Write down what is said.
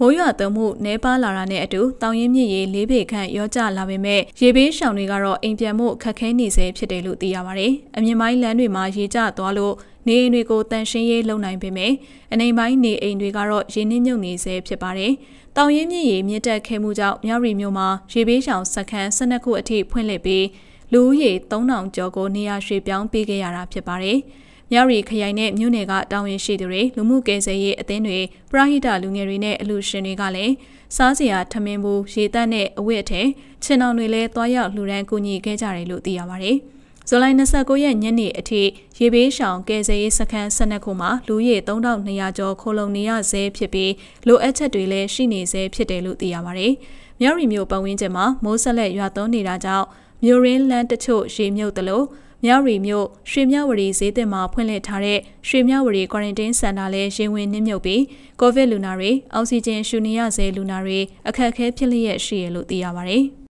မိုးရွာသွန်းမှုနှဲပါလာတာနဲ့အတူတောင်ရင်မြစ်ရေလေးပေခန့်ရောကျလာပေမဲ့ရေဘေးရှောင်တွေကတော့အိမ်ပြန်မှုခက်ခဲနေစေဖြစ်တယ်လို့သိရပါတယ်။အမြင့်ပိုင်းလမ်းတွေမှာရေကျသွားလို့နေအိမ်တွေကိုတန်ရှင်းရေးလုပ်နိုင်ပေမဲ့အနေပိုင်းနေအိမ်တွေကတော့ရေနစ်မြုပ်နေစေဖြစ်ပါတယ်။တောင်ရင်မြစ်ရေမြင့်တက်ခဲမှုကြောင့်မြောက်ရီမြို့မှာရေဘေးရှောင်စခန်း12ခုအထိဖွင့်လှစ်ပြီးလူဦးရေ3000ကျော်ကိုနေရာရွှေ့ပြောင်းပေးခဲ့ရတာဖြစ်ပါတယ်။ မြရီခရိုင်နဲ့မြို့နယ်ကတာဝန်ရှိသူတွေလူမှုကယ်ဆယ်ရေးအသင်းတွေပရဟိတလူငယ်တွေနဲ့အလူရှင်တွေကလည်းစားစရာထမင်းဘူးရေတပ်နဲ့အဝတ်အထည်ခြင်အောင်တွေလည်းတွားရောက်လှူဒန်းကူညီခဲ့ကြတယ်လို့သိရပါတယ်။ဇူလိုင်29ရက်ညနေအထိရေဘေးရှောင်ကယ်ဆယ်ရေးစခန်း12ခုမှာလူရေ3200ကျော်ခိုလုံနေရဆဲဖြစ်ပြီးလိုအပ်ချက်တွေလည်းရှိနေဆဲဖြစ်တယ်လို့သိရပါတယ်။မြရီမြို့ပတ်ဝန်းကျင်မှာမိုးဆက်လက်ရွာသွန်းနေတာကြောင့်မြို့ရင်းလမ်းတချို့ရေမြုပ်သလို မြောက်ရီမြို့ရွှေမြဝတီဈေးသစ်မှာဖွင့်လှစ်ထားတဲ့ရွှေမြဝတီ quarantine center လည်းရင်ဝင်နှိမ့်မြုပ်ပြီးကိုဗစ်လူနာတွေအောက်ဆီဂျင်ရှူနေရဆဲလူနာတွေအခက်အခဲဖြစ်လျက်ရှိရလို့သိရပါတယ်။